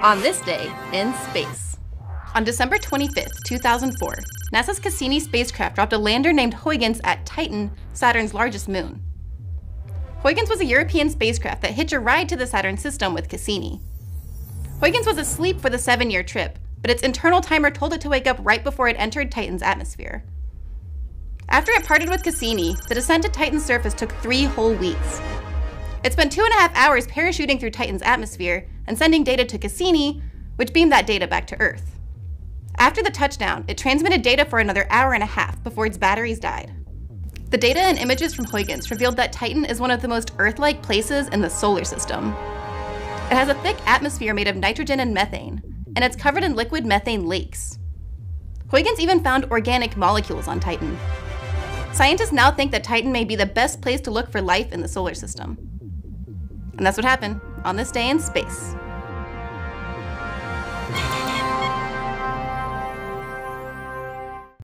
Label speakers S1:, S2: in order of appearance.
S1: On this day in space. On December 25th, 2004, NASA's Cassini spacecraft dropped a lander named Huygens at Titan, Saturn's largest moon. Huygens was a European spacecraft that hitched a ride to the Saturn system with Cassini. Huygens was asleep for the seven year trip, but its internal timer told it to wake up right before it entered Titan's atmosphere. After it parted with Cassini, the descent to Titan's surface took three whole weeks. It spent two and a half hours parachuting through Titan's atmosphere and sending data to Cassini, which beamed that data back to Earth. After the touchdown, it transmitted data for another hour and a half before its batteries died. The data and images from Huygens revealed that Titan is one of the most Earth like places in the solar system. It has a thick atmosphere made of nitrogen and methane, and it's covered in liquid methane lakes. Huygens even found organic molecules on Titan. Scientists now think that Titan may be the best place to look for life in the solar system. And that's what happened on this day in space.